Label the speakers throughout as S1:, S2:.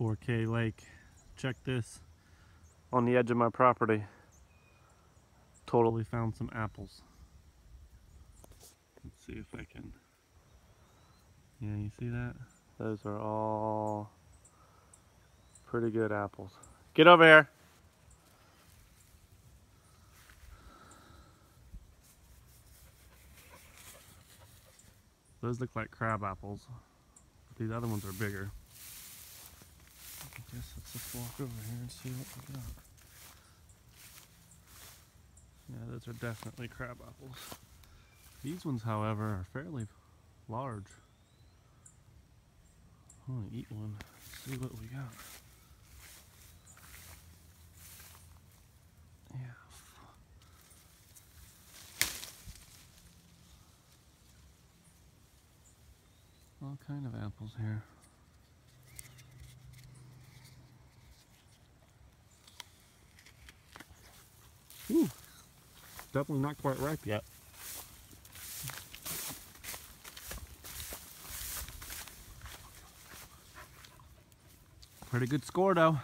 S1: 4K lake. Check this. On the edge of my property. Totally found some apples. Let's see if I can. Yeah, you see that? Those are all pretty good apples. Get over here. Those look like crab apples. But these other ones are bigger. Guess let's just walk over here and see what we got. Yeah, those are definitely crab apples. These ones, however, are fairly large. I'm gonna eat one, see what we got. Yeah. All kind of apples here. Ooh, definitely not quite ripe yet. Pretty good score though.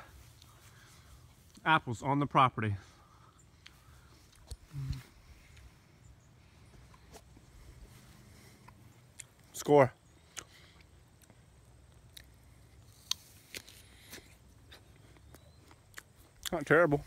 S1: Apples on the property. Score. Not terrible.